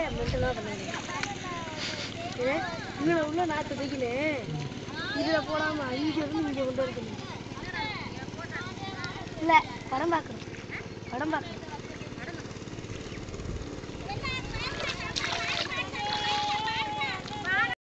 என்ன பண்ணுங்க இங்கே உள்ள நாற்று தைக்கல இதில் போடாமல் இங்கே இருந்து இங்கே கொண்டு வரணும் இல்லை படம் பார்க்குறோம் படம் பார்க்குறோம்